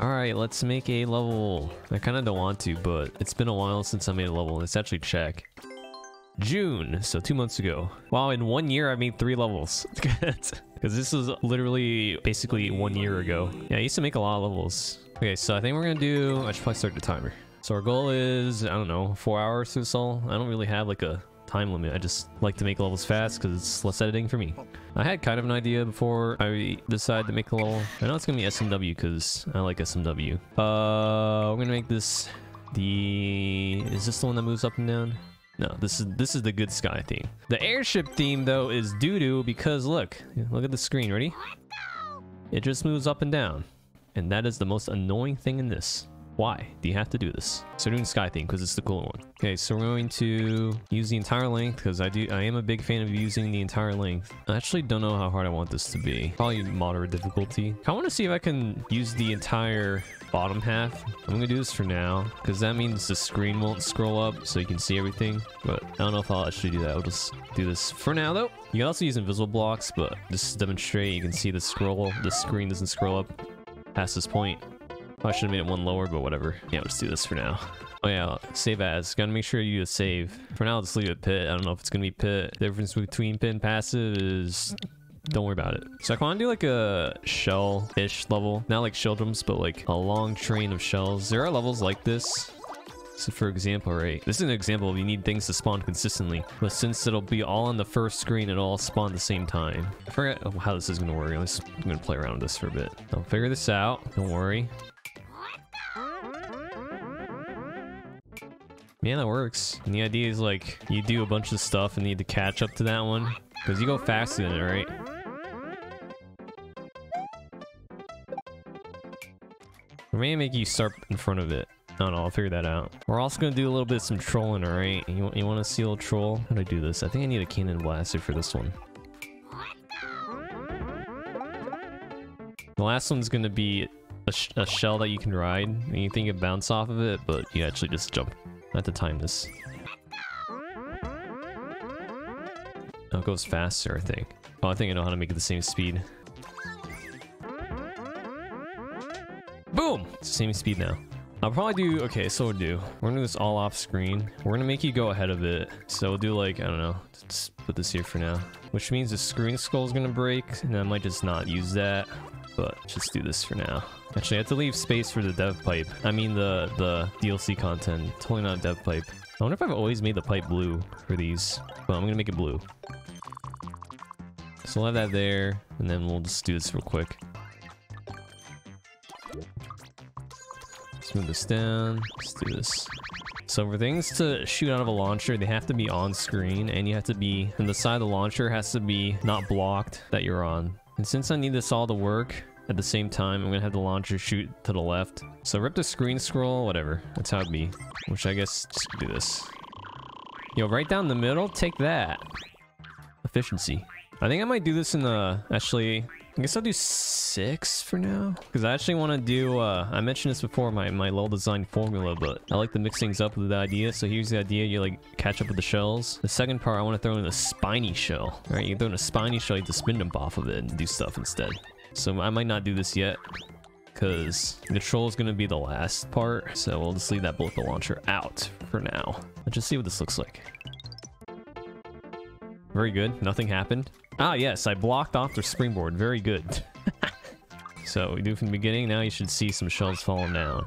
Alright, let's make a level. I kind of don't want to, but it's been a while since I made a level. Let's actually check. June, so two months ago. Wow, in one year I made three levels. Because this was literally basically one year ago. Yeah, I used to make a lot of levels. Okay, so I think we're gonna do... I should probably start the timer. So our goal is, I don't know, four hours to all. I don't really have like a time limit. I just like to make levels fast because it's less editing for me. I had kind of an idea before I decided to make a level. I know it's gonna be SMW because I like SMW. Uh, we're gonna make this the... Is this the one that moves up and down? No, this is this is the good sky theme. The airship theme though is doo-doo because look, look at the screen, ready? It just moves up and down. And that is the most annoying thing in this. Why do you have to do this? So doing sky theme because it's the cooler one. Okay, so we're going to use the entire length because I do I am a big fan of using the entire length. I actually don't know how hard I want this to be. Probably moderate difficulty. I want to see if I can use the entire bottom half. I'm gonna do this for now because that means the screen won't scroll up so you can see everything. But I don't know if I'll actually do that. I'll just do this for now though. You can also use invisible blocks, but just to demonstrate, you can see the scroll. The screen doesn't scroll up past this point. I should have made it one lower, but whatever. Yeah, let's do this for now. Oh yeah, save as. Gotta make sure you save. For now, let's leave it pit. I don't know if it's gonna be pit. The difference between pit and passive is don't worry about it. So I want to do like a shell-ish level. Not like shell drums, but like a long train of shells. There are levels like this. So for example, right, this is an example you need things to spawn consistently, but since it'll be all on the first screen, it'll all spawn at the same time. I forget how this is to work. I'm to play around with this for a bit. I'll figure this out. Don't worry. Yeah, that works. And the idea is like you do a bunch of stuff and need to catch up to that one because you go faster than it, right? Or maybe make you start in front of it. I don't know, I'll figure that out. We're also gonna do a little bit of some trolling, alright? You, you wanna see a little troll? How do I do this? I think I need a cannon blaster for this one. The last one's gonna be a, sh a shell that you can ride, and you think it bounce off of it, but you actually just jump I have to time this. Oh, it goes faster, I think. Oh, I think I know how to make it the same speed. Boom! It's the same speed now. I'll probably do... Okay, so we'll do... We're gonna do this all off screen. We're gonna make you go ahead of it. So we'll do like, I don't know. Just put this here for now. Which means the screen skull is gonna break. And I might just not use that. But just do this for now. Actually, I have to leave space for the dev pipe. I mean the, the DLC content. Totally not a dev pipe. I wonder if I've always made the pipe blue for these. Well, I'm gonna make it blue. So we'll have that there, and then we'll just do this real quick. Let's move this down. Let's do this. So for things to shoot out of a launcher, they have to be on screen, and you have to be, and the side of the launcher has to be not blocked that you're on. And since I need this all to work, at the same time, I'm gonna have the launcher shoot to the left. So rip the screen scroll, whatever. That's how it be. Which I guess just do this. Yo, right down the middle, take that. Efficiency. I think I might do this in the... Actually, I guess I'll do six for now. Because I actually want to do... Uh, I mentioned this before, my, my level design formula, but I like to mix things up with the idea. So here's the idea. You like catch up with the shells. The second part, I want to throw in a spiny shell. All right, you throw in a spiny shell, you have to spin jump off of it and do stuff instead. So I might not do this yet because the troll is going to be the last part. So we'll just leave that bullet launcher out for now. Let's just see what this looks like. Very good. Nothing happened. Ah, yes. I blocked off the springboard. Very good. so we do from the beginning. Now you should see some shells falling down.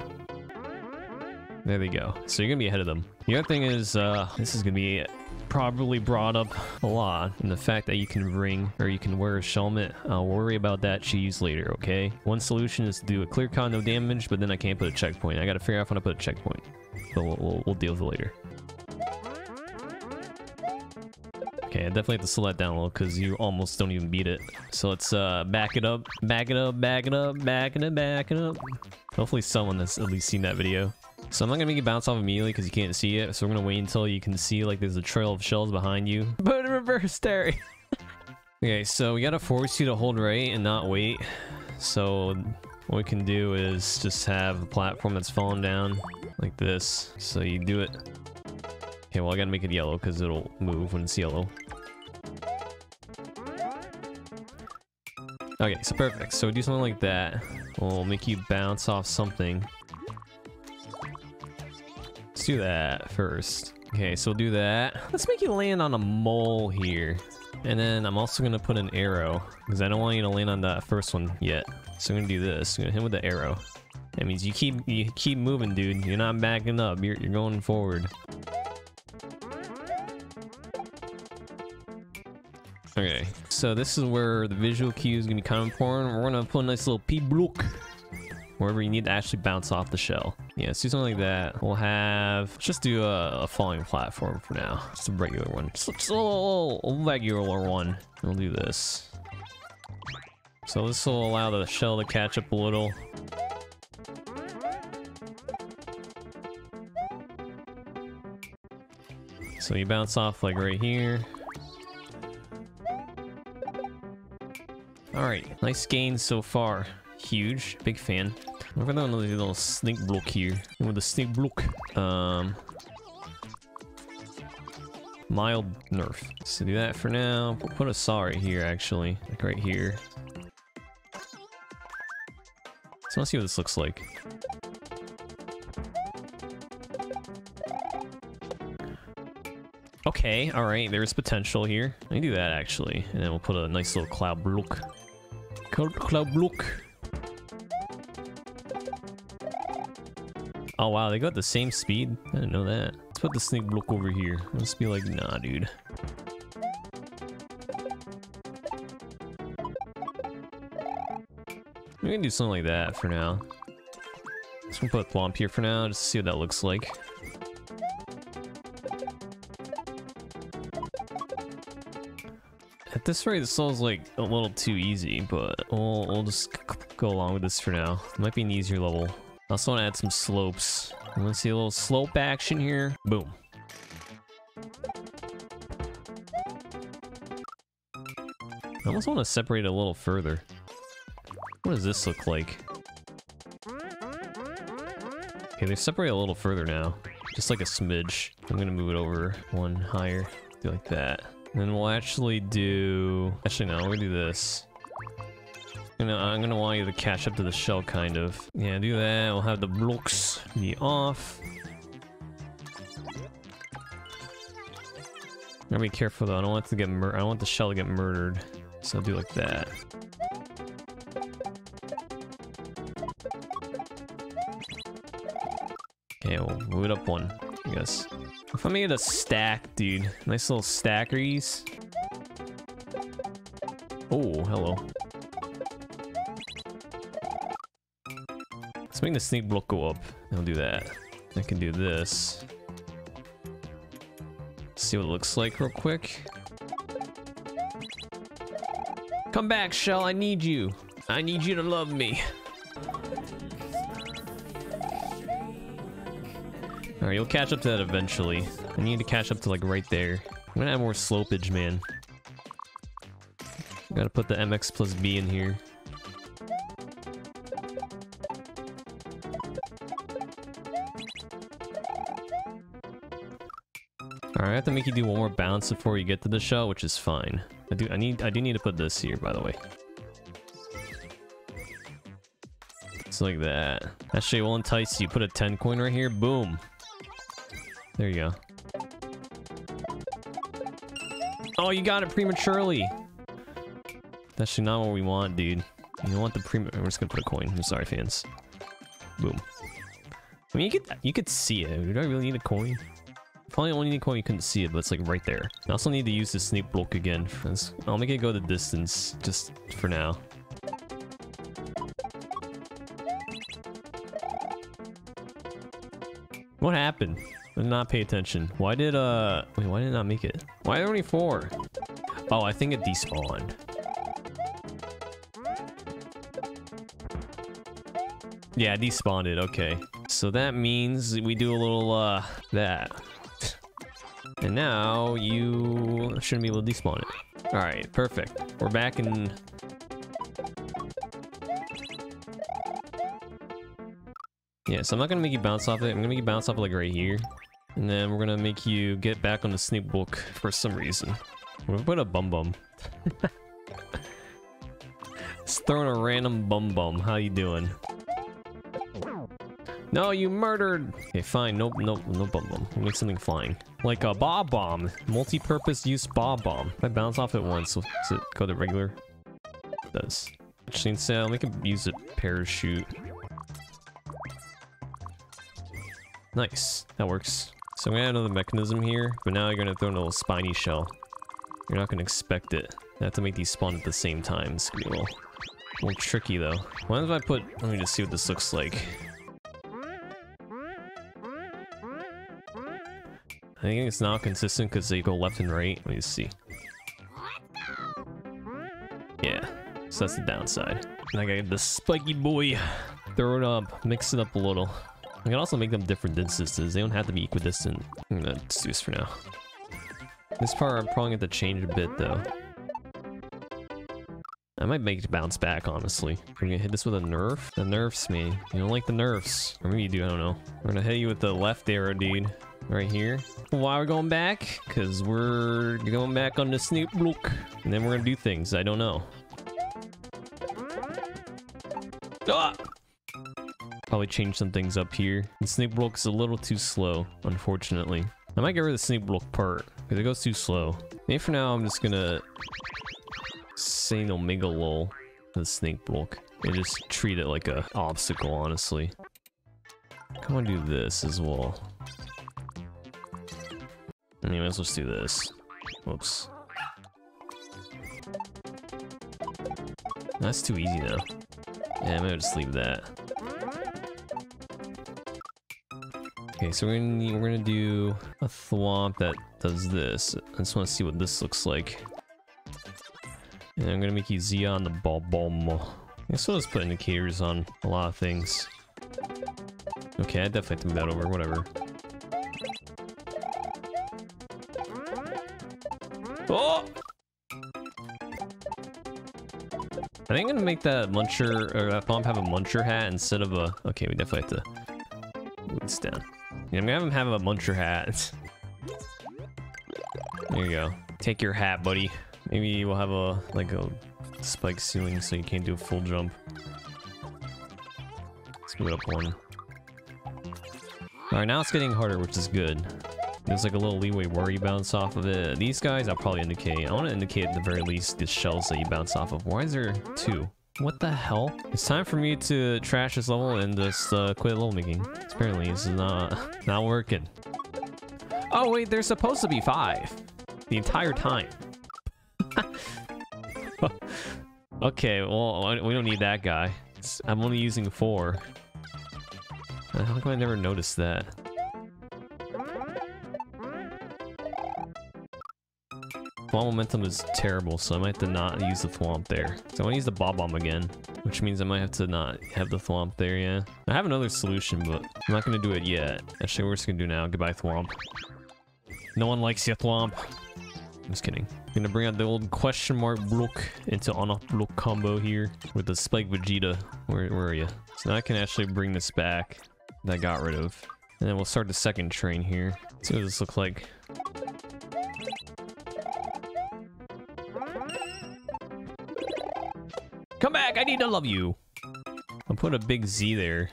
There they go. So you're to be ahead of them. The other thing is, uh, this is going to be probably brought up a lot, and the fact that you can ring or you can wear a shelmet, I'll worry about that cheese later, okay? One solution is to do a clear con, no damage, but then I can't put a checkpoint. I gotta figure out how to put a checkpoint. But we'll, we'll, we'll deal with it later. Okay, I definitely have to slow that down a little because you almost don't even beat it. So let's uh, back it up, back it up, back it up, back it up, back it up. Hopefully someone has at least seen that video. So I'm not gonna make it bounce off immediately because you can't see it. So we're gonna wait until you can see like there's a trail of shells behind you. But in reverse, Terry. okay, so we gotta force you to hold right and not wait. So what we can do is just have a platform that's falling down like this. So you do it. Okay, well I gotta make it yellow because it'll move when it's yellow. Okay, so perfect. So do something like that. We'll make you bounce off something. Let's do that first. Okay, so we'll do that. Let's make you land on a mole here. And then I'm also gonna put an arrow because I don't want you to land on that first one yet. So I'm gonna do this. I'm gonna hit him with the arrow. That means you keep you keep moving, dude. You're not backing up. You're you're going forward. Okay, so this is where the visual cue is gonna be kind of important. We're gonna put a nice little P block wherever you need to actually bounce off the shell. Yeah, let's do something like that. We'll have let's just do a, a falling platform for now. Just a regular one. Just, just a, little, a regular one. We'll do this. So this will allow the shell to catch up a little. So you bounce off like right here. Alright, nice gains so far. Huge, big fan. Look at that little snake block here. With the snake block. Um, mild nerf. So do that for now. We'll put a saw right here, actually. Like right here. So let's see what this looks like. Okay, alright, there's potential here. Let me do that actually. And then we'll put a nice little cloud block. Cloud, block. Oh wow, they got the same speed? I didn't know that. Let's put the snake block over here. Let's be like, nah, dude. We can do something like that for now. Gonna put Thwomp here for now, just to see what that looks like. At this rate, this feels like a little too easy, but we'll, we'll just go along with this for now. It might be an easier level. I also want to add some slopes. I want to see a little slope action here. Boom. I almost want to separate it a little further. What does this look like? Okay, they separate a little further now. Just like a smidge. I'm gonna move it over one higher. Do like that. Then we'll actually do... Actually, no, we'll do this. You know, I'm gonna want you to catch up to the shell, kind of. Yeah, do that. We'll have the blocks be off. Gotta be careful though. I don't want to get mur I want the shell to get murdered. So I'll do like that. Okay, we'll move it up one, I guess. If I made a stack, dude. Nice little stackeries. Oh, hello. Let's make the snake block go up. I'll do that. I can do this. See what it looks like real quick. Come back, Shell. I need you. I need you to love me. Alright, you'll catch up to that eventually. I need to catch up to like right there. I'm gonna add more slopage, man. Gotta put the MX plus B in here. Alright, I have to make you do one more bounce before you get to the shell, which is fine. I do I need I do need to put this here, by the way. It's like that. Actually, will entice you. Put a 10 coin right here. Boom. There you go. Oh, you got it prematurely. That's actually not what we want, dude. You don't want the prem- We're just gonna put a coin. I'm sorry, fans. Boom. I mean, you could you could see it. Do I really need a coin? Probably only need a coin you couldn't see it, but it's like right there. I also need to use the snake block again. I'll make it go the distance, just for now. What happened? Did not pay attention. Why did, uh... Wait, why did it not make it? Why are there only four? Oh, I think it despawned. Yeah, despawned it. Okay. So that means we do a little, uh, that. And now you shouldn't be able to despawn it. Alright, perfect. We're back in... Yeah, so I'm not gonna make you bounce off it. I'm gonna make you bounce off it like right here. And then we're gonna make you get back on the snake book for some reason. We're gonna put a Boom Boom. Just throwing a random Boom Boom. How you doing? No, you murdered! Okay, fine. Nope, nope, no Boom Boom. We'll make something flying. Like a Bob-omb. Multi-purpose use Bob-omb. If I bounce off it once, does it go to regular? It does. Chainsaw, we can use a parachute. Nice. That works. So I'm gonna add another mechanism here, but now you're gonna throw in a little spiny shell. You're not gonna expect it. I have to make these spawn at the same time. It's gonna a little, a little tricky though. Why if I put... Let me just see what this looks like. I think it's not consistent because they go left and right. Let me see. Yeah, so that's the downside. And I got the spiky boy. Throw it up, mix it up a little. I can also make them different distances. They don't have to be equidistant. I'm gonna do this for now. This part I'm probably going to change a bit though. I might make it bounce back, honestly. We're gonna hit this with a nerf. The nerfs me. You don't like the nerfs. Or maybe you do, I don't know. We're gonna hit you with the left arrow, dude right here. Why we're going back? Because we're going back on the Snoop block. And then we're to do things. I don't know. Ah! Probably change some things up here. The Snoop block is a little too slow, unfortunately. I might get rid of the snake block part, because it goes too slow. Maybe for now, I'm just gonna say an Omega lol the snake block and just treat it like a obstacle, honestly. Come on, do this as well. Anyways, let's do this. Whoops. That's too easy though. Yeah, I'm gonna just leave that. Okay, so we're gonna we're gonna do a thwomp that does this. I just want to see what this looks like. And I'm gonna make you Zia on the ball bomb. I just put indicators on a lot of things. Okay, I definitely move that over, whatever. Oh! I think I'm gonna make that muncher or that bomb have a muncher hat instead of a. Okay, we definitely have to move this down. Yeah, I'm gonna have him have a muncher hat. There you go. Take your hat, buddy. Maybe we'll have a like a spike ceiling so you can't do a full jump. Let's move up one. Alright, now it's getting harder, which is good. There's like a little leeway where you bounce off of it. These guys, I'll probably indicate. I want to indicate at the very least the shells that you bounce off of. Why is there two? What the hell? It's time for me to trash this level and just uh, quit level making. Apparently, is not, not working. Oh, wait, there's supposed to be five. The entire time. okay, well, we don't need that guy. I'm only using four. How come I never noticed that? Thwomp momentum is terrible, so I might have to not use the thwomp there. So I want to use the Bob-omb again, which means I might have to not have the thwomp there, yeah. I have another solution, but I'm not going to do it yet. Actually, we're just going to do now. Goodbye, thwomp. No one likes you, thwomp. I'm just kidding. I'm gonna bring out the old question mark block into on off block combo here with the Spike Vegeta. Where, where are you? So now I can actually bring this back that I got rid of. And then we'll start the second train here. See what this looks like. Back, I need to love you. I'll put a big Z there.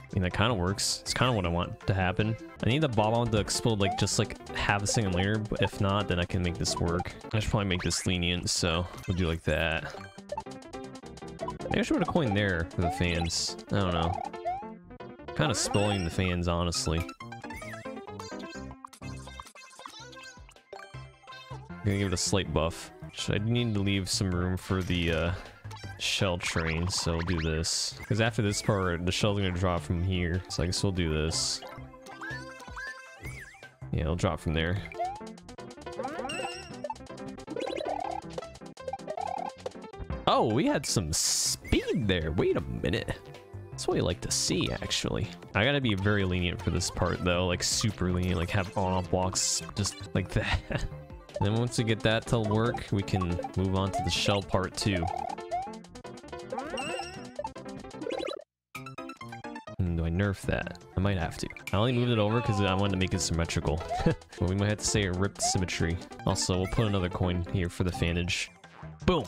I mean, that kind of works. It's kind of what I want to happen. I need the bomb to explode, like, just, like, half a second later, but if not, then I can make this work. I should probably make this lenient, so we'll do like that. Maybe I should put a coin there for the fans. I don't know. Kind of spoiling the fans, honestly. Gonna give it a slight buff. I need to leave some room for the uh, shell train, so I'll do this. Because after this part, the shell's gonna drop from here, so I guess we'll do this. Yeah, it'll drop from there. Oh, we had some speed there. Wait a minute. That's what I like to see, actually. I gotta be very lenient for this part, though. Like, super lenient. Like, have on-off blocks just like that. And then once we get that to work, we can move on to the shell part too. And hmm, do I nerf that? I might have to. I only moved it over because I wanted to make it symmetrical. but we might have to say it ripped symmetry. Also, we'll put another coin here for the fanage. Boom!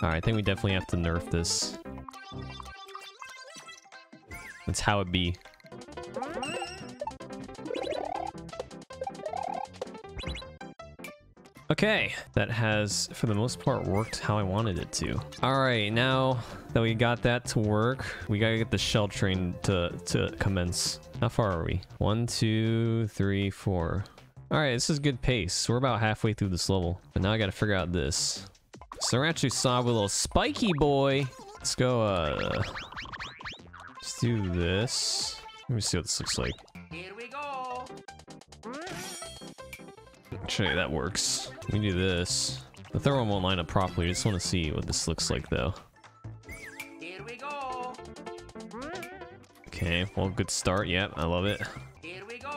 Alright, I think we definitely have to nerf this. That's how it be. Okay, that has, for the most part, worked how I wanted it to. All right, now that we got that to work, we gotta get the shell train to, to commence. How far are we? One, two, three, four. All right, this is good pace. We're about halfway through this level, but now I gotta figure out this. So we're actually saw a little spiky boy. Let's go, uh, let's do this. Let me see what this looks like. Here we go. you that works. We do this. The third one won't line up properly. I just want to see what this looks like though. Here we go. Okay, well, good start. Yep, I love it. Here we go.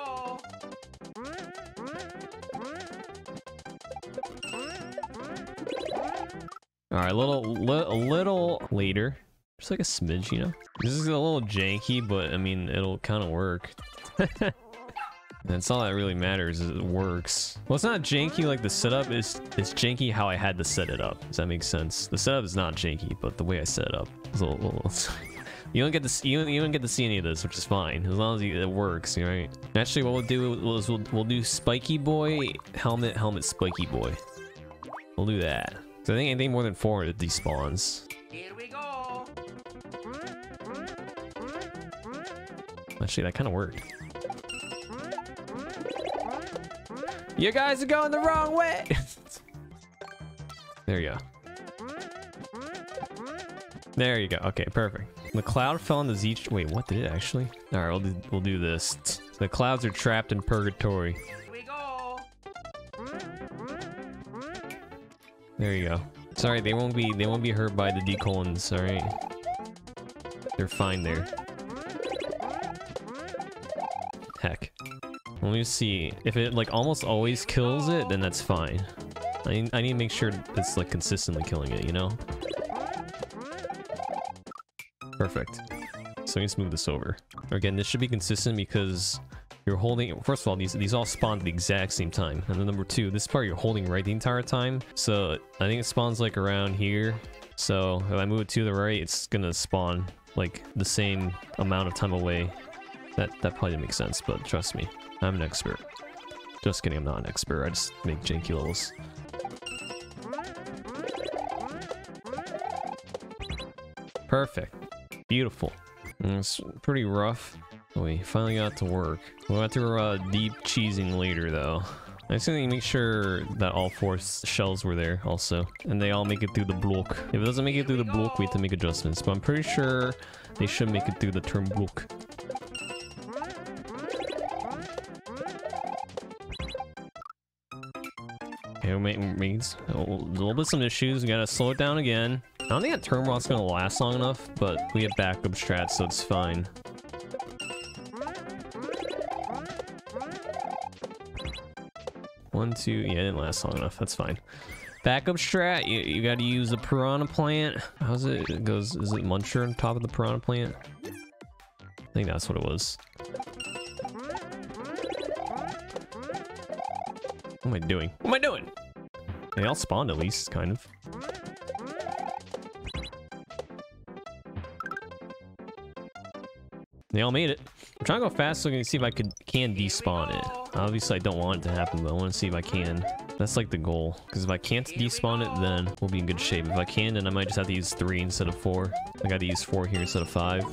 All right, a little, li a little later. Just like a smidge, you know? This is a little janky, but I mean, it'll kind of work. That's all that really matters is it works. Well, it's not janky like the setup, it's, it's janky how I had to set it up. Does that make sense? The setup is not janky, but the way I set it up is a little... little you don't get to see, you don't, you don't get to see any of this, which is fine as long as you, it works, right? Actually, what we'll do is we'll, we'll do Spiky Boy helmet helmet Spiky Boy. We'll do that. So I think anything more than four it despawns. Here we go. Actually, that kind of worked. You guys are going the wrong way. there you go. There you go. Okay, perfect. The cloud fell on the Z. Wait, what did it actually? All right, we'll do, we'll do this. The clouds are trapped in purgatory. There you go. Sorry, they won't be they won't be hurt by the decolons. All right, they're fine there. Let me see. If it like almost always kills it, then that's fine. I need, I need to make sure it's like consistently killing it, you know? Perfect. So let's move this over. Again, this should be consistent because you're holding first of all these these all spawn at the exact same time and then number two this part you're holding right the entire time so i think it spawns like around here so if i move it to the right it's gonna spawn like the same amount of time away that that probably makes sense but trust me i'm an expert just kidding i'm not an expert i just make janky levels perfect beautiful it's pretty rough we finally got to work. We'll have to uh, deep cheesing later though. I just need to make sure that all four shells were there also. And they all make it through the block. If it doesn't make it through the block, we have to make adjustments. But I'm pretty sure they should make it through the turn block. Made, made a little bit some issues. We gotta slow it down again. I don't think that turn gonna last long enough, but we have backup strats, so it's fine. One, two, yeah, it didn't last long enough. That's fine. Backup strat, you, you gotta use the piranha plant. How's it? It goes, is it Muncher on top of the piranha plant? I think that's what it was. What am I doing? What am I doing? They all spawned at least, kind of. They all made it. I'm trying to go fast so I can see if I could can despawn it. Obviously, I don't want it to happen, but I want to see if I can. That's like the goal. Because if I can't despawn it, then we'll be in good shape. If I can, then I might just have to use three instead of four. I got to use four here instead of five.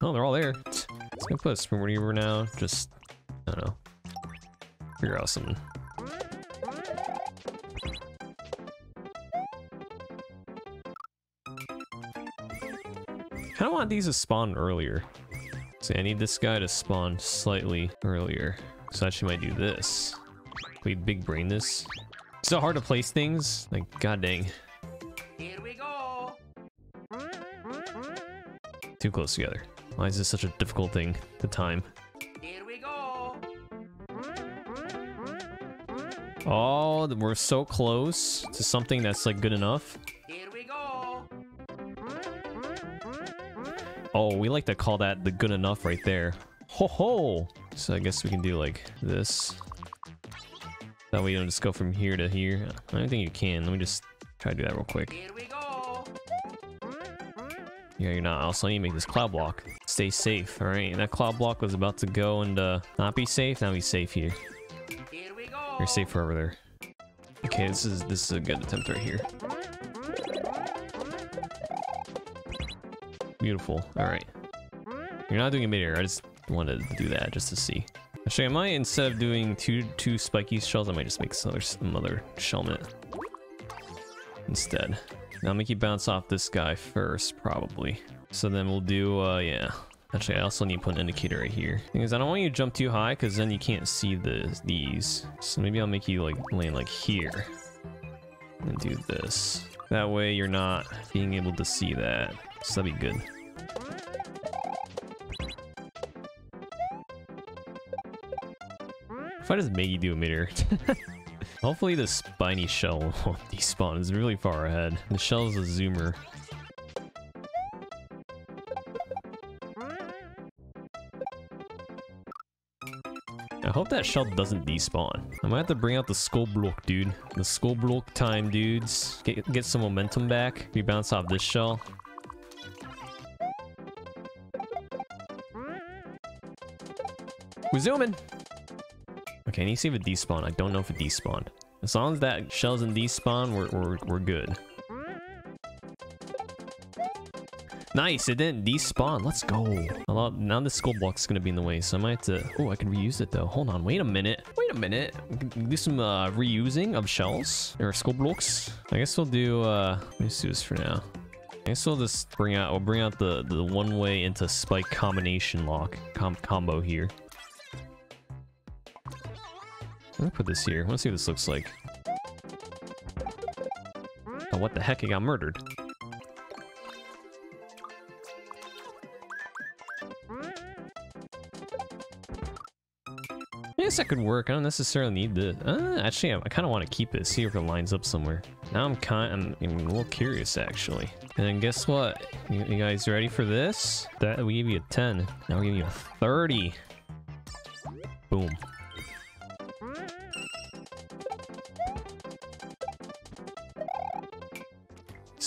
Oh, they're all there. Let's go put a sprint reaver now. Just, I don't know. Figure out something. I kind of want these to spawn earlier. So I need this guy to spawn slightly earlier. So I actually might do this. We big brain this. So hard to place things. Like, god dang. Here we go. Too close together. Why is this such a difficult thing to time? Here we go. Oh, we're so close to something that's like good enough. Here we go. Oh, we like to call that the good enough right there. Ho ho! So I guess we can do like this. That way you don't just go from here to here. I don't think you can. Let me just try to do that real quick. Here we go. Yeah, you're not. Also, I need to make this cloud block. Stay safe, alright? That cloud block was about to go and uh, not be safe. Now he's safe here. Here we go. You're safe forever there. Okay, this is this is a good attempt right here. Beautiful. Alright. You're not doing a mid-air. I just wanted to do that just to see. Actually, I might, instead of doing two two spiky shells, I might just make some other, some other shellmet instead. Now make you bounce off this guy first, probably. So then we'll do, uh, yeah. Actually, I also need to put an indicator right here. Thing is, I don't want you to jump too high, because then you can't see the these. So maybe I'll make you, like, land, like, here. And do this. That way you're not being able to see that. So that'd be good. If I just make you do a mid-air. Hopefully the spiny shell won't despawn. It's really far ahead. The shell is a zoomer. I hope that shell doesn't despawn. I might have to bring out the skull block, dude. The skull block time, dudes. Get, get some momentum back. We bounce off this shell. We're zooming. Okay, I need to see if it despawned. I don't know if it despawned. As long as that shell's in despawn, we're, we're, we're good. Nice, it didn't despawn. Let's go. Now the skull block's gonna be in the way, so I might have to... Oh, I can reuse it though. Hold on, wait a minute. Wait a minute. Do some uh, reusing of shells or skull blocks. I guess we'll do... Uh, let me do this for now. I guess we'll just bring out... We'll bring out the the one way into spike combination lock com combo here. Let me put this here. Let's see what this looks like. Oh, what the heck? I got murdered. Yes, that could work. I don't necessarily need this. Uh, actually, I, I kind of want to keep it. See if it lines up somewhere. Now I'm kind. I'm, I'm a little curious actually. And then guess what? You, you guys ready for this? That we give you a 10. Now we give you a 30. Boom.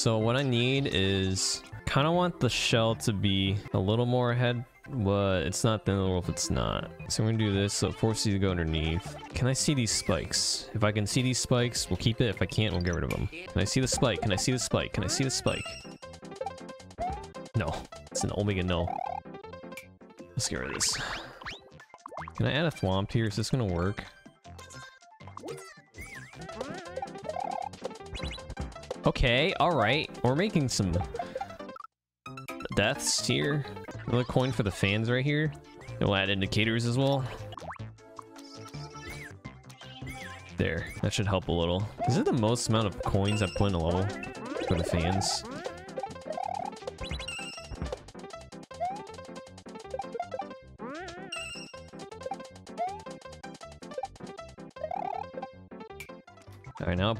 So what I need is kind of want the shell to be a little more ahead, but it's not the of the world if it's not. So we're gonna do this so it forces you to go underneath. Can I see these spikes? If I can see these spikes, we'll keep it. If I can't, we'll get rid of them. Can I see the spike? Can I see the spike? Can I see the spike? No, it's an omega no. Let's get rid of this. Can I add a thwomp here? Is this gonna work? Okay, alright. We're making some deaths here. Another coin for the fans right here. We'll add indicators as well. There, that should help a little. Is it the most amount of coins I put in a level for the fans?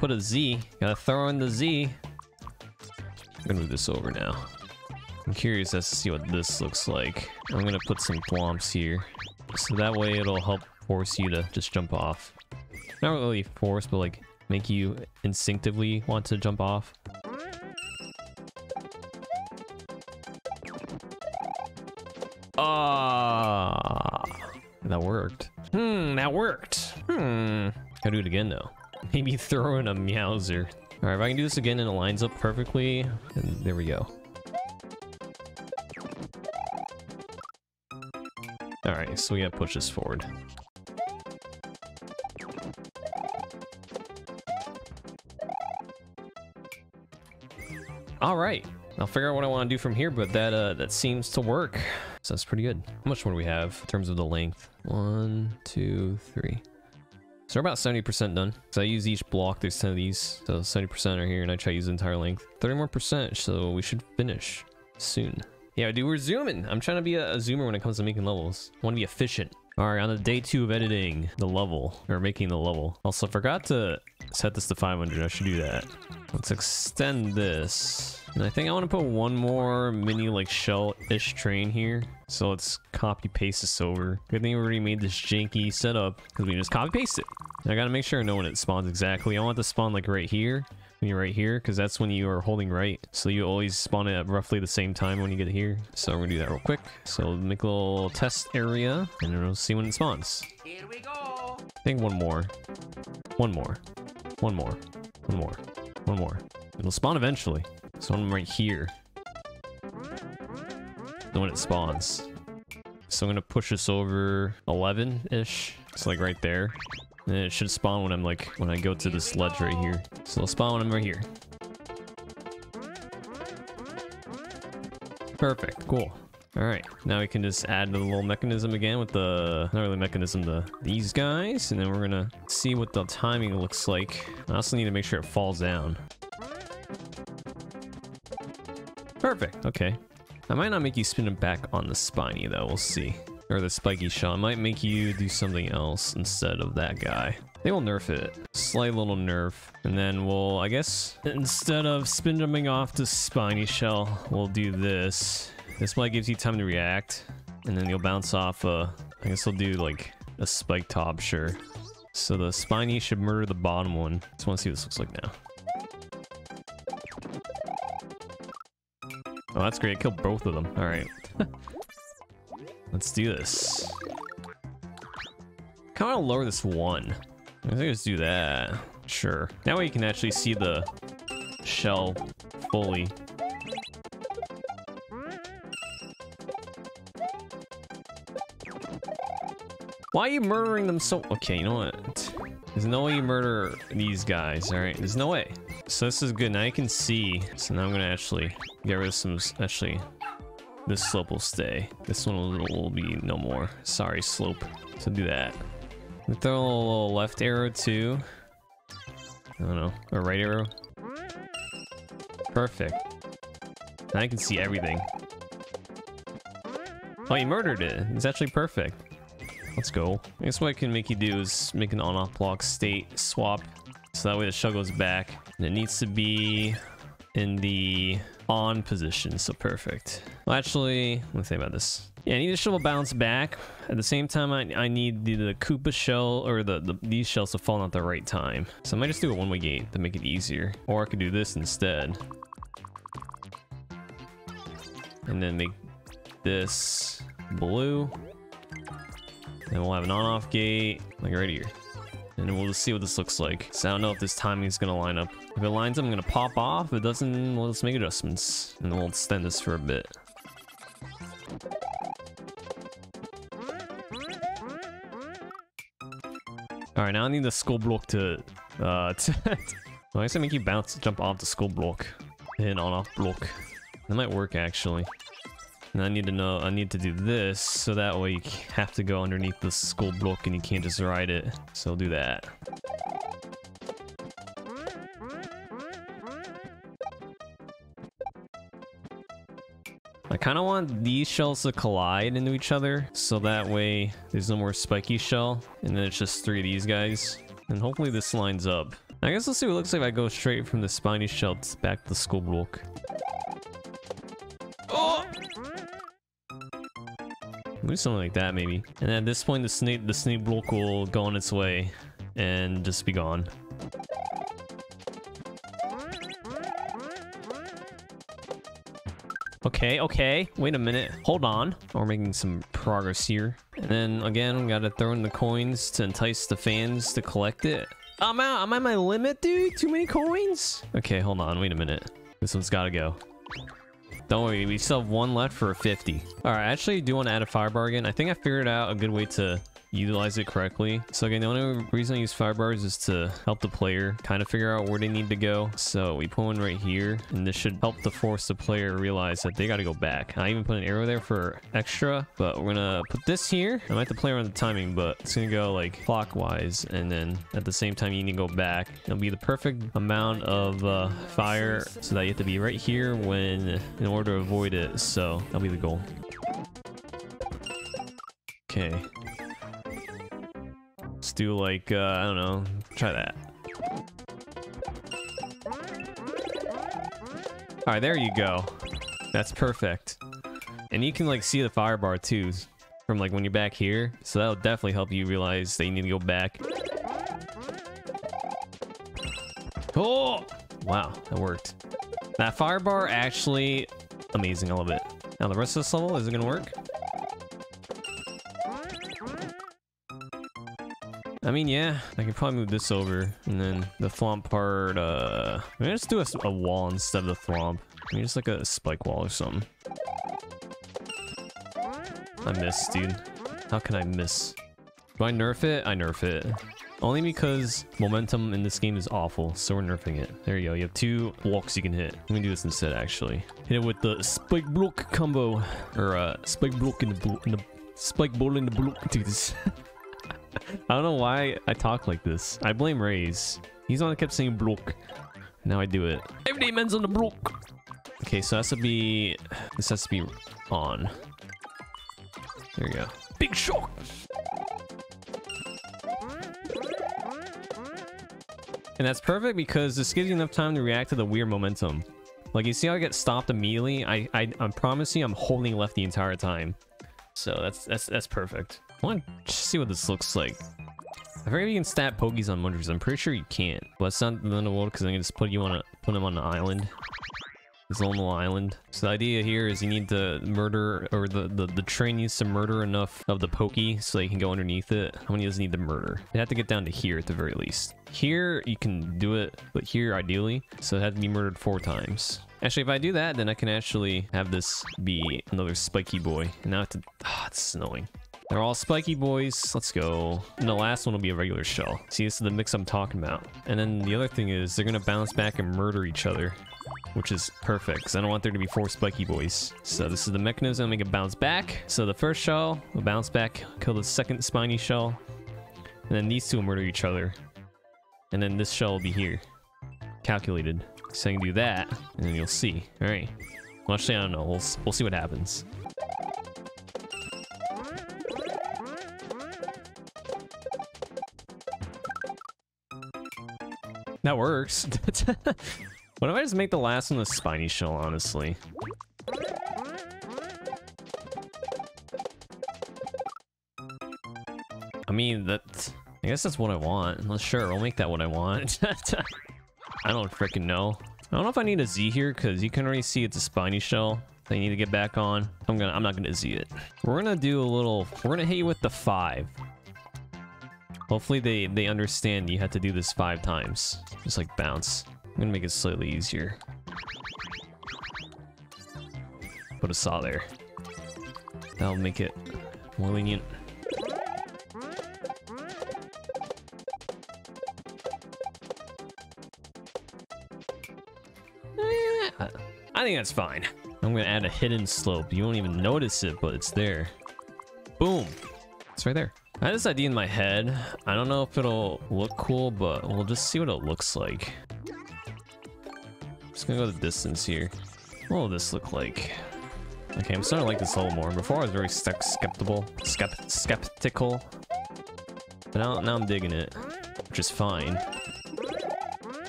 Put a Z. Gotta throw in the Z. I'm gonna move this over now. I'm curious as to see what this looks like. I'm gonna put some thwomps here. So that way it'll help force you to just jump off. Not really force, but like make you instinctively want to jump off. Ah, that worked. Hmm, that worked. Hmm. Gotta do it again though. Maybe throw in a Meowser. Alright, if I can do this again and it lines up perfectly, there we go. Alright, so we gotta push this forward. Alright, I'll figure out what I want to do from here, but that uh, that seems to work. So that's pretty good. How much more do we have in terms of the length? One, two, three. So we're about 70% done. So I use each block, there's 10 of these. So 70% are here and I try to use the entire length. 30 more percent, so we should finish soon. Yeah, dude, we're zooming. I'm trying to be a, a zoomer when it comes to making levels. I want to be efficient. All right, on the day two of editing the level, or making the level. Also, forgot to set this to 500. I should do that. Let's extend this. And I think I want to put one more mini like shell-ish train here. So let's copy paste this over. Good thing we already made this janky setup because we just copy paste it. I gotta make sure I know when it spawns exactly. I want it to spawn like right here when you're right here because that's when you are holding right. So you always spawn it at roughly the same time when you get here. So we're gonna do that real quick. So make a little test area and then we'll see when it spawns. Here we go. I think one more. One more. One more. One more. One more. It'll spawn eventually. So I'm right here. Then when it spawns. So I'm gonna push this over 11-ish it's like right there and it should spawn when I'm like, when I go to this ledge right here. So it'll spawn when I'm right here. Perfect, cool. All right, now we can just add the little mechanism again with the, not really mechanism, the these guys. And then we're gonna see what the timing looks like. I also need to make sure it falls down. Perfect, okay. I might not make you spin it back on the spiny though, we'll see or the spiky. I might make you do something else instead of that guy. They will nerf it. Slight little nerf. And then we'll, I guess, instead of spin jumping off the spiny shell, we'll do this. This might gives you time to react. And then you'll bounce off, uh, I guess we'll do like a spike top, sure. So the spiny should murder the bottom one. Just want to see what this looks like now. Oh, that's great. Kill both of them. All right. Let's do this. Kind of lower this one. I think let's do that. Sure. That way you can actually see the shell fully. Why are you murdering them so... Okay, you know what? There's no way you murder these guys, alright? There's no way. So this is good. Now you can see. So now I'm to actually get rid of some... Actually, this slope will stay. This one will, be no more. Sorry, slope. So do that. We throw a little left arrow too. I don't know. A right arrow. Perfect. Now I can see everything. Oh, you murdered it. It's actually perfect. Let's go. I guess what I can make you do is make an on-off block state swap. So that way the shell goes back. And it needs to be in the on position, so perfect. Well, actually, let me think about this. Yeah, I need the shovel bounce back. At the same time, I, I need the, the Koopa shell, or the, the these shells to fall at the right time. So I might just do a one-way gate to make it easier. Or I could do this instead. And then make this blue. And we'll have an on-off gate, like right here and we'll just see what this looks like. So I don't know if this timing is gonna line up. If it lines up, I'm gonna pop off. If it doesn't, we'll just make adjustments, and we'll extend this for a bit. All right, now I need the skull block to, uh, I guess I make you bounce, jump off the skull block, and on off block. That might work actually. And I need to know, I need to do this, so that way you have to go underneath the skull block and you can't just ride it. So I'll do that. I kind of want these shells to collide into each other, so that way there's no more spiky shell, and then it's just three of these guys. And hopefully this lines up. I guess let's see what it looks like if I go straight from the spiny shell back to the skull block. Do something like that, maybe. And at this point, the snake, the snake block will go on its way and just be gone. Okay, okay. Wait a minute. Hold on. We're making some progress here. And then again, we gotta throw in the coins to entice the fans to collect it. I'm out. I'm at my limit, dude. Too many coins. Okay, hold on. Wait a minute. This one's gotta go. Don't worry, we still have one left for a 50. All right, I actually do want to add a fire bar again. I think I figured out a good way to utilize it correctly. So again, the only reason I use fire bars is to help the player kind of figure out where they need to go. So we put one right here, and this should help to force the player realize that they got to go back. I even put an arrow there for extra, but we're gonna put this here. I might have to play around the timing, but it's gonna go like clockwise, and then at the same time you need to go back. It'll be the perfect amount of uh, fire so that you have to be right here when in order to avoid it. So that'll be the goal. Okay. Let's do like, uh, I don't know, try that. All right, there you go. That's perfect. And you can like see the fire bar too from like when you're back here. So that'll definitely help you realize that you need to go back. Oh, wow, that worked. That fire bar actually amazing. I love it. Now the rest of this level, is it gonna work? I mean, yeah, I can probably move this over, and then the thwomp part, uh... Maybe just do a, a wall instead of the thwomp. Maybe just like a spike wall or something. I miss, dude. How can I miss? Do I nerf it? I nerf it. Only because momentum in this game is awful, so we're nerfing it. There you go. You have two walks you can hit. Let me do this instead, actually. Hit it with the spike block combo. Or, uh, spike block in the, in the spike ball in the block. Dude, this... I don't know why I talk like this. I blame Raze. He's the one that kept saying block. Now I do it. Every day man's on the block. Okay, so has to be... This has to be on. There we go. Big shock! And that's perfect because this gives you enough time to react to the weird momentum. Like, you see how I get stopped immediately? I, I, I promise you I'm holding left the entire time. So that's that's that's perfect. I want to see what this looks like. I forget if you can stat pokies on Munchers. I'm pretty sure you can't. But it's not of the world because I can just put you on a put him on an island. This little island. So the idea here is you need to murder, or the, the, the train needs to murder enough of the pokey so they can go underneath it. How many does need to murder? It have to get down to here at the very least. Here, you can do it, but here, ideally. So it had to be murdered four times. Actually, if I do that, then I can actually have this be another spiky boy. And now I have to... Ah, it's snowing. They're all spiky boys. Let's go. And the last one will be a regular shell. See, this is the mix I'm talking about. And then the other thing is they're going to bounce back and murder each other which is perfect because I don't want there to be four spiky boys. So this is the mechanism make it bounce back. So the first shell will bounce back, kill the second spiny shell, and then these two will murder each other. And then this shell will be here, calculated. So I can do that, and then you'll see. All right. Well, actually, I don't know. We'll, we'll see what happens. That works. What if I just make the last one a spiny shell, honestly? I mean, that... I guess that's what I want. Well, sure, I'll make that what I want. I don't freaking know. I don't know if I need a Z here, because you can already see it's a spiny shell. They need to get back on. I'm gonna. I'm not gonna Z it. We're gonna do a little. We're gonna hit you with the five. Hopefully they they understand you have to do this five times. Just like bounce. I'm gonna make it slightly easier. Put a saw there. That'll make it more lenient. Eh, I think that's fine. I'm gonna add a hidden slope. You won't even notice it, but it's there. Boom. It's right there. I had this idea in my head. I don't know if it'll look cool, but we'll just see what it looks like just gonna go the distance here. What will this look like? Okay, I'm starting to like this a little more. Before I was very skeptical, skept skeptical, but now, now I'm digging it, which is fine.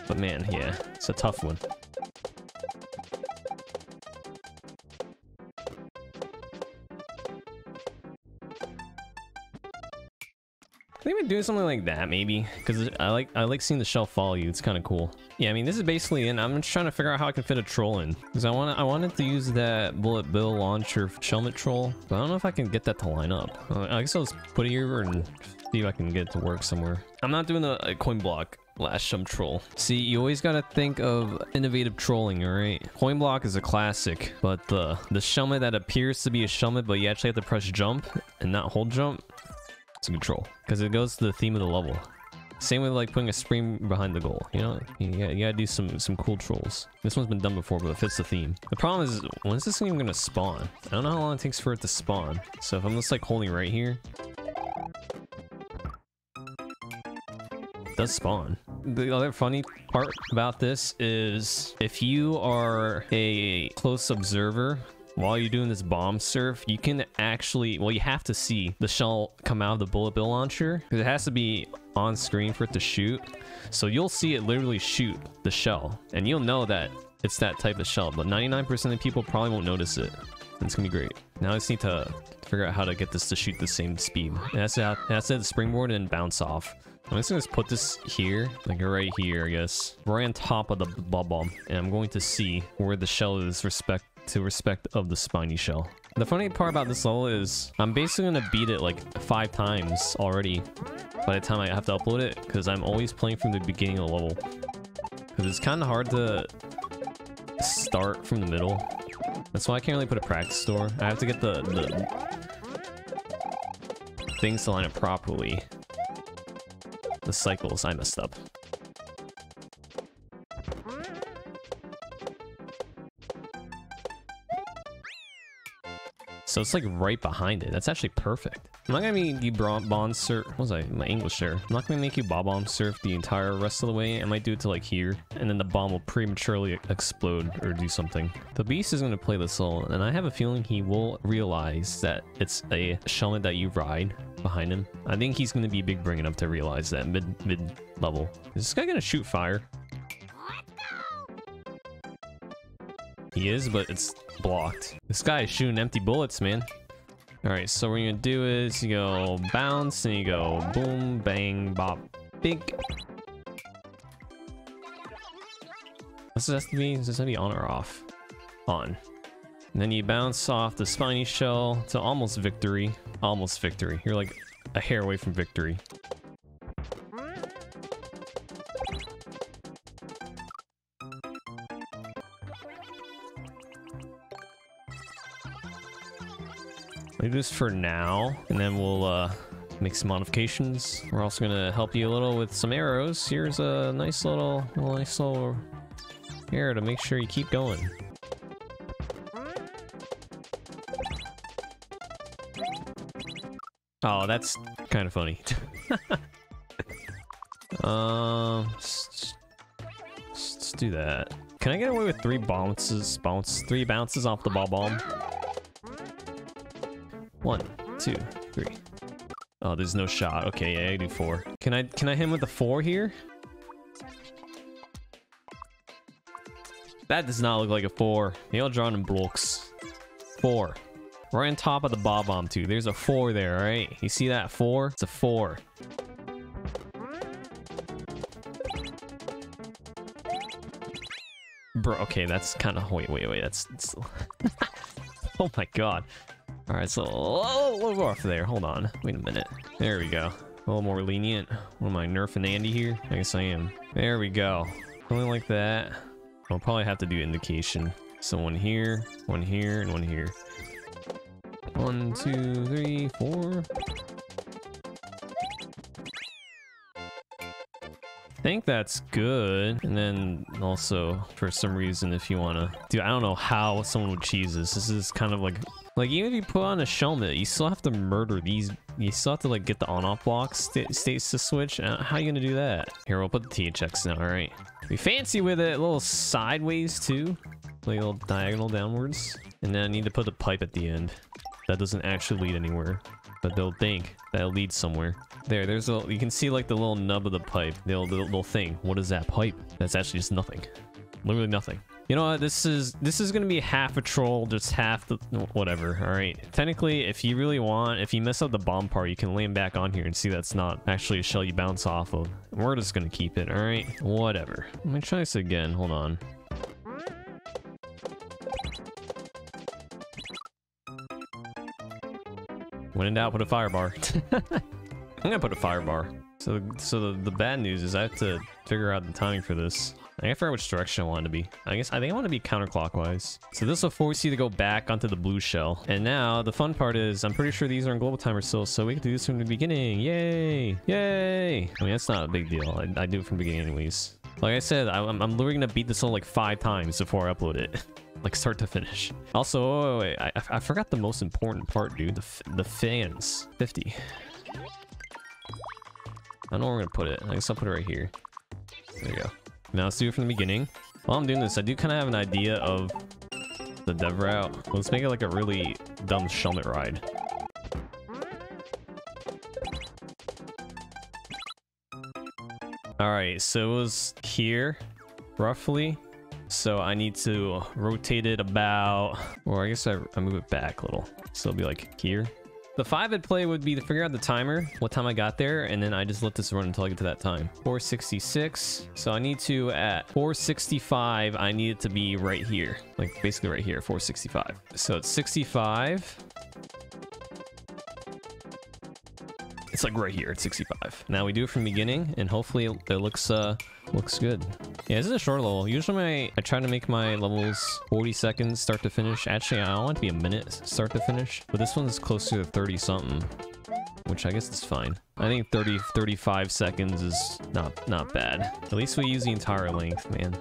But man, yeah, it's a tough one. Doing something like that, maybe, because I like I like seeing the shell follow you. It's kind of cool. Yeah, I mean, this is basically, and I'm just trying to figure out how I can fit a troll in, because I want I wanted to use that bullet bill launcher shelmet troll, but I don't know if I can get that to line up. Uh, I guess I'll just put it here and see if I can get it to work somewhere. I'm not doing a, a coin block last shum troll. See, you always gotta think of innovative trolling, alright? Coin block is a classic, but the the shelmet that appears to be a shelmet, but you actually have to press jump and not hold jump, a control because it goes to the theme of the level. Same with like putting a spring behind the goal, you know? You gotta, you gotta do some some cool trolls. This one's been done before, but it fits the theme. The problem is, when is this thing even gonna spawn? I don't know how long it takes for it to spawn. So if I'm just like holding right here, it does spawn. The other funny part about this is if you are a close observer while you're doing this bomb surf, you can actually, well, you have to see the shell come out of the bullet bill launcher because it has to be on screen for it to shoot. So you'll see it literally shoot the shell and you'll know that it's that type of shell, but 99% of people probably won't notice it. It's gonna be great. Now I just need to figure out how to get this to shoot the same speed. It have, it have the springboard and bounce off. I'm just gonna put this here, like right here, I guess, right on top of the bubble, and I'm going to see where the shell is respect to respect of the spiny shell. The funny part about this level is I'm basically gonna beat it like five times already by the time I have to upload it because I'm always playing from the beginning of the level. Because it's kind of hard to start from the middle. That's why I can't really put a practice store. I have to get the, the things to line up properly. The cycles, I messed up. So it's like right behind it. That's actually perfect. I'm not gonna make you bond surf. What was I? My English there. I'm not gonna make you Bob-omb surf the entire rest of the way. I might do it to like here, and then the bomb will prematurely explode or do something. The beast is gonna play this level, and I have a feeling he will realize that it's a Shelmet that you ride behind him. I think he's gonna be big bring enough to realize that mid mid level. Is this guy gonna shoot fire? He is, but it's blocked. This guy is shooting empty bullets, man. All right, so what you're gonna do is you go bounce and you go boom, bang, bop, big. This have to be, this have to be on or off? On. And then you bounce off the spiny shell to almost victory. Almost victory. You're like a hair away from victory. Do this for now, and then we'll uh, make some modifications. We're also gonna help you a little with some arrows. Here's a nice little, nice little arrow to make sure you keep going. Oh, that's kind of funny. um, let's, let's do that. Can I get away with three bounces? Bounce, three bounces off the Bob-omb. One, two, three. Oh, there's no shot. Okay, yeah, I do four. Can I can I hit him with the four here? That does not look like a four. They all drawn in blocks. Four. Right on top of the Bob-omb too. There's a four there, right? You see that four? It's a four. Bro, okay, that's kind of wait, wait, wait. That's, that's... oh my god. All right, so oh, a little off there. Hold on. Wait a minute. There we go. A little more lenient. What am I, nerfing Andy here? I guess I am. There we go. Something like that. I'll probably have to do indication. So one here, one here, and one here. One, two, three, four. I think that's good. And then also, for some reason, if you want to... Dude, I don't know how someone would cheese this. This is kind of like like, even if you put on a Shelmet, you still have to murder these. You still have to, like, get the on-off blocks st states to switch. Uh, how are you gonna do that? Here, we'll put the THX now, alright. Be fancy with it, a little sideways, too. Like, a little diagonal downwards. And then I need to put a pipe at the end. That doesn't actually lead anywhere. But they'll think that'll lead somewhere. There, there's a, you can see, like, the little nub of the pipe. The little, the little thing. What is that pipe? That's actually just nothing. Literally nothing. You know what? This is this is gonna be half a troll, just half the whatever. All right. Technically, if you really want, if you mess up the bomb part, you can him back on here and see that's not actually a shell you bounce off of. We're just gonna keep it. All right. Whatever. Let me try this again. Hold on. When in doubt, put a fire bar. I'm gonna put a fire bar. So, so the, the bad news is I have to figure out the timing for this. I forgot which direction I wanted to be. I guess I think I want to be counterclockwise. So this will force you to go back onto the blue shell. And now the fun part is I'm pretty sure these are in global timer still, so we can do this from the beginning. Yay! Yay! I mean, that's not a big deal. I, I do it from the beginning anyways. Like I said, I, am I'm literally gonna beat this one like five times before I upload it. like start to finish. Also, oh, wait, I, I forgot the most important part, dude. The, the fans. 50. I don't know where I'm gonna put it. I guess I'll put it right here. There you go. Now let's do it from the beginning. While I'm doing this, I do kind of have an idea of the dev route. Let's make it like a really dumb Shelmet ride. Alright, so it was here, roughly. So I need to rotate it about, or I guess I, I move it back a little. So it'll be like here. The five I'd play would be to figure out the timer, what time I got there, and then I just let this run until I get to that time. 466. So I need to, at 465, I need it to be right here. Like basically right here, 465. So it's 65. It's like right here at 65. Now we do it from beginning, and hopefully it, it looks uh looks good. Yeah, this is a short level. Usually my, I try to make my levels 40 seconds start to finish. Actually, I want it to be a minute start to finish, but this one's closer to 30 something, which I guess is fine. I think 30, 35 seconds is not not bad. At least we use the entire length, man.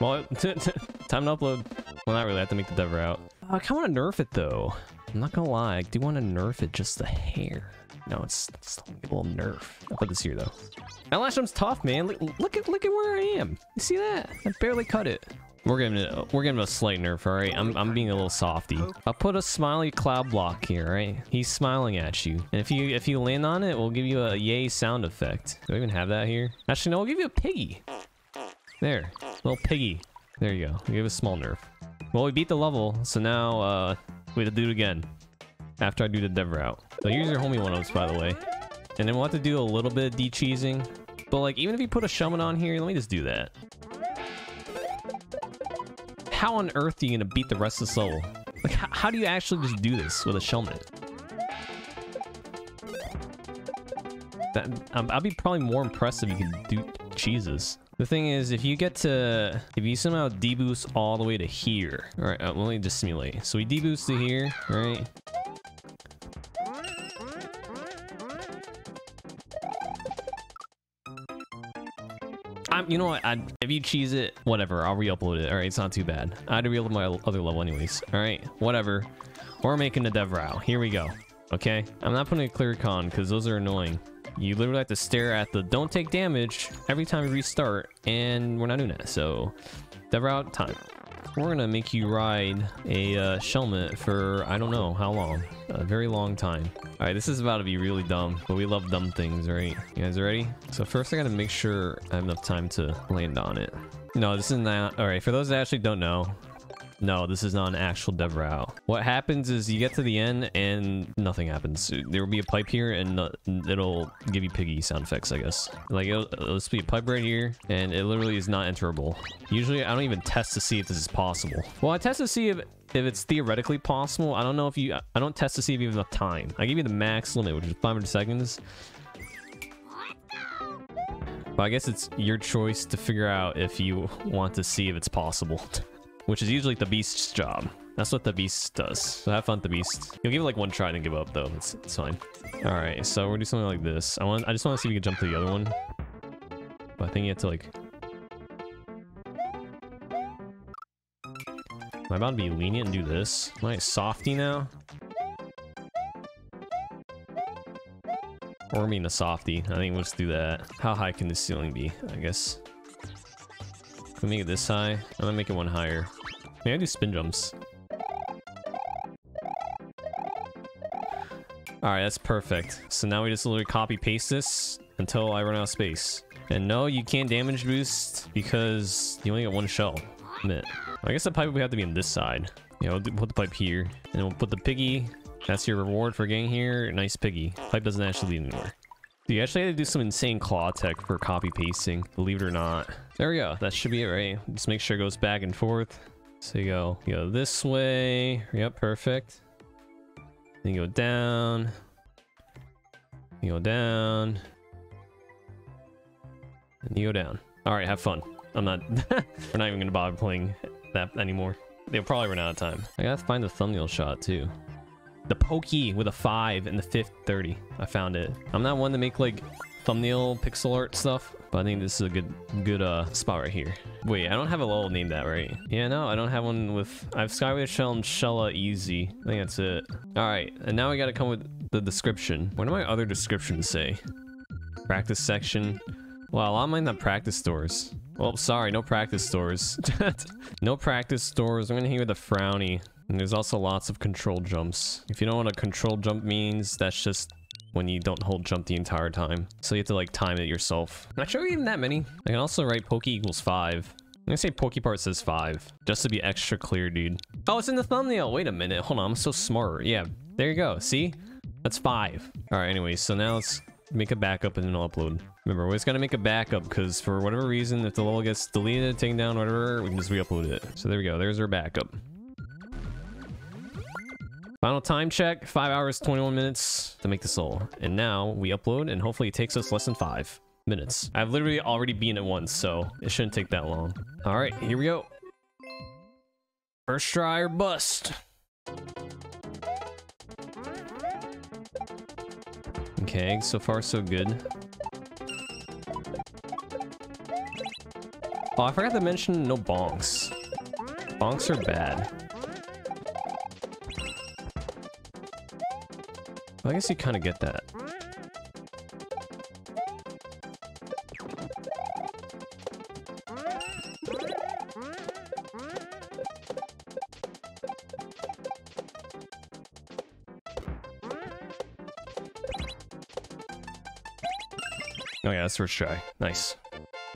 Well, time to upload. Well, not really. I have to make the dev route. Oh, uh, I kind of want to nerf it, though. I'm not gonna lie. I do want to nerf it just a hair. No, it's, it's a little nerf. I'll put this here, though. Jump's tough, man. Look, look at look at where I am. You see that? I barely cut it. We're giving it we're giving it a slight nerf, all right? I'm I'm being a little softy. I'll put a smiley cloud block here, right? He's smiling at you, and if you if you land on it, we'll give you a yay sound effect. Do I even have that here? Actually, no. We'll give you a piggy. There, little piggy. There you go. We give a small nerf. Well, we beat the level, so now uh, we have to do it again after I do the dev route. So here's your homie one-ups, by the way. And then we'll have to do a little bit of de-cheesing. But like, even if you put a Shelmet on here, let me just do that. How on earth are you gonna beat the rest of the level? Like, how, do you actually just do this with a Shelmet? That, um, I'd be probably more impressed if you could do cheeses. The thing is, if you get to, if you somehow deboost all the way to here, all right, uh, let me just simulate. So we deboost to here, right? I'm, you know what? I, if you cheese it, whatever. I'll re-upload it. All right, it's not too bad. I had to re-upload my other level anyways. All right, whatever. We're making the dev route. Here we go. Okay, I'm not putting a clear con because those are annoying. You literally have to stare at the don't take damage every time you restart, and we're not doing that. So, dev route time. We're gonna make you ride a uh, Shelmet for I don't know how long, a very long time. All right, this is about to be really dumb, but we love dumb things, right? You guys ready? So first, I gotta make sure I have enough time to land on it. No, this is not. All right, for those that actually don't know, no, this is not an actual dev route. What happens is you get to the end and nothing happens. There will be a pipe here and it'll give you piggy sound effects, I guess. Like, it'll, it'll be a pipe right here and it literally is not enterable. Usually, I don't even test to see if this is possible. Well, I test to see if, if it's theoretically possible. I don't know if you... I don't test to see if you have enough time. I give you the max limit, which is 500 seconds. But I guess it's your choice to figure out if you want to see if it's possible. which is usually the beast's job. That's what the beast does. So have fun with the beast. You'll give it like one try and give up though. It's, it's fine. All right, so we're gonna do something like this. I want. I just want to see if we can jump to the other one. But I think you have to like. Am I about to be lenient and do this? Am I softy now? Or I mean a softy. I think we'll just do that. How high can the ceiling be? I guess. Can we make it this high? I'm gonna make it one higher. Maybe I do spin jumps. Alright, that's perfect. So now we just literally copy paste this until I run out of space. And no, you can't damage boost because you only get one shell. I guess the pipe would have to be on this side. Yeah, we'll put the pipe here. And we'll put the piggy. That's your reward for getting here. Nice piggy. Pipe doesn't actually lead anywhere. You actually had to do some insane claw tech for copy pasting, believe it or not. There we go. That should be it, right? Just make sure it goes back and forth. So you go, you go this way. Yep, perfect. Then you go down. You go down. And you go down. All right, have fun. I'm not, we're not even gonna bother playing that anymore. They'll probably run out of time. I gotta find the thumbnail shot too. The pokey with a 5 and the fifth 30. I found it. I'm not one to make like thumbnail pixel art stuff, but I think this is a good good uh spot right here. Wait, I don't have a level named that, right? Yeah, no, I don't have one with... I have Skyway Shell and Shella Easy. I think that's it. Alright, and now we gotta come with the description. What do my other descriptions say? Practice section. Wow, a lot of mine have practice stores. Well, sorry, no practice stores. no practice stores. I'm gonna hit with a frowny. And there's also lots of control jumps. If you don't know what a control jump means, that's just when you don't hold jump the entire time. So you have to like time it yourself. Not sure even that many. I can also write Poke equals five. I'm gonna say Pokepart says five, just to be extra clear, dude. Oh, it's in the thumbnail. Wait a minute. Hold on. I'm so smart. Yeah, there you go. See? That's five. All right, anyways, so now let's make a backup and then I'll upload. Remember, we always gotta make a backup because for whatever reason, if the level gets deleted, taken down, whatever, we can just re-upload it. So there we go. There's our backup. Final time check, 5 hours, 21 minutes to make the soul. And now we upload and hopefully it takes us less than 5 minutes. I've literally already been it once, so it shouldn't take that long. Alright, here we go. First try or bust. Okay, so far so good. Oh, I forgot to mention no bonks. Bonks are bad. I guess you kind of get that. Oh yeah, that's first try. Nice.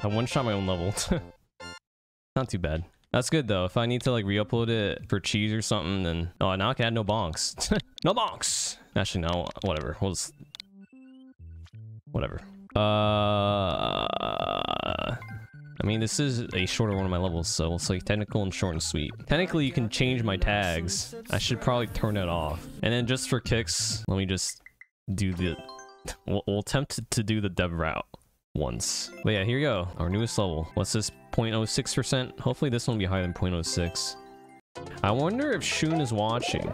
I one-shot my own level. Not too bad. That's good though. If I need to like re-upload it for cheese or something, then oh now I can add no bonks. no bonks. Actually, no. Whatever. We'll just whatever. Uh, I mean, this is a shorter one of my levels, so it's like technical and short and sweet. Technically, you can change my tags. I should probably turn it off. And then just for kicks, let me just do the. We'll, we'll attempt to do the dev route once. But yeah, here we go. Our newest level. What's this? 0.06%? Hopefully this one will be higher than 0.06. I wonder if Shun is watching.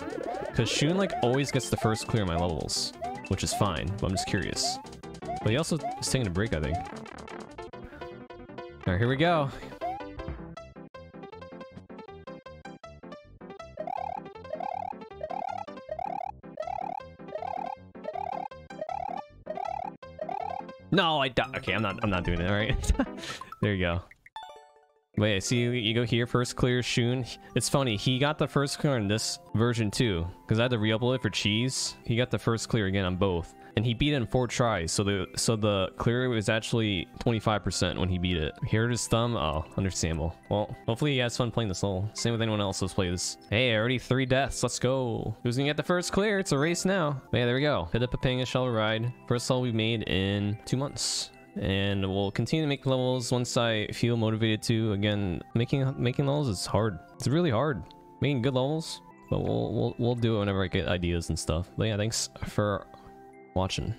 Because Shun like always gets the first clear of my levels. Which is fine, but I'm just curious. But he also is taking a break, I think. Alright, here we go. No, I. Okay, I'm not. I'm not doing it. All right. there you go. Wait, see, you go here, first clear Shun. It's funny, he got the first clear in this version too, because I had to re-upload it for Cheese. He got the first clear again on both, and he beat it in four tries. So the so the clear was actually 25% when he beat it. Here his thumb. Oh, understandable. Well, hopefully he has fun playing this level. Same with anyone else who's played this. Hey, already three deaths. Let's go. Who's gonna get the first clear? It's a race now. Yeah, there we go. Pit of PePanga Shell Ride. First level we made in two months and we'll continue to make levels once I feel motivated to. Again, making making levels is hard. It's really hard. Making good levels, but we'll we'll we'll do it whenever I get ideas and stuff. But yeah, thanks for watching.